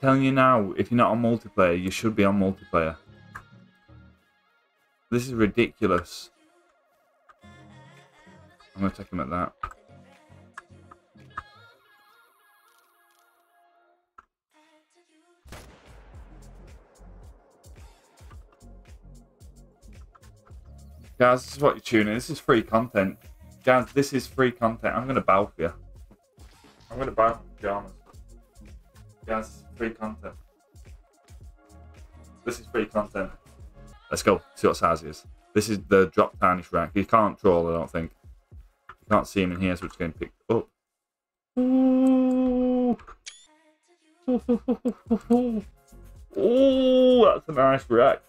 telling you now, if you're not on multiplayer, you should be on multiplayer. This is ridiculous. I'm gonna take him at that. Guys, this is what you're tuning. This is free content. Guys, this is free content. I'm gonna bow for you. I'm gonna bow for pajamas. Guys, this is free content. This is free content. Let's go. See what size he is. This is the drop tarnish rack. He can't troll, I don't think. You can't see him in here, so it's getting picked up. Ooh. Ooh, that's a nice rack.